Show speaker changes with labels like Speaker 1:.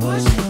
Speaker 1: Push